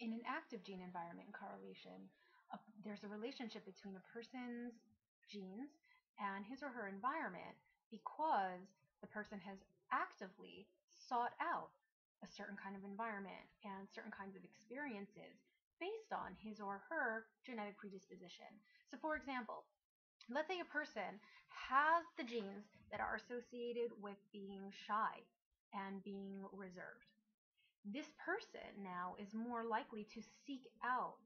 in an active gene environment correlation, uh, there's a relationship between a person's genes and his or her environment because the person has actively sought out a certain kind of environment and certain kinds of experiences based on his or her genetic predisposition. So for example, let's say a person has the genes that are associated with being shy and being reserved. This person now is more likely to seek out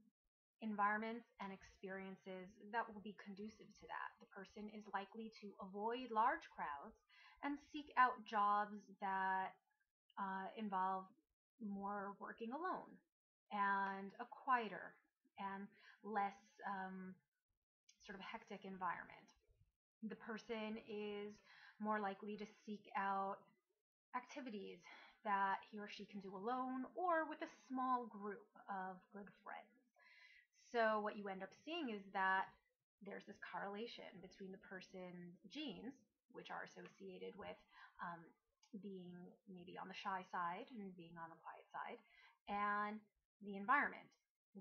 environments and experiences that will be conducive to that. The person is likely to avoid large crowds and seek out jobs that uh, involve more working alone and a quieter and less um, sort of hectic environment. The person is more likely to seek out activities that he or she can do alone or with a small group of good friends. So what you end up seeing is that there's this correlation between the person's genes, which are associated with um, being maybe on the shy side and being on the quiet side, and the environment,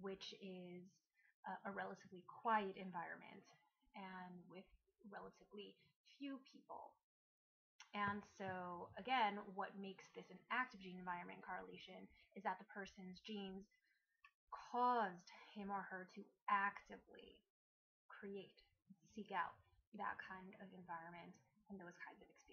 which is a, a relatively quiet environment and with relatively few people. And so, again, what makes this an active gene environment correlation is that the person's genes caused him or her to actively create, seek out that kind of environment and those kinds of experiences.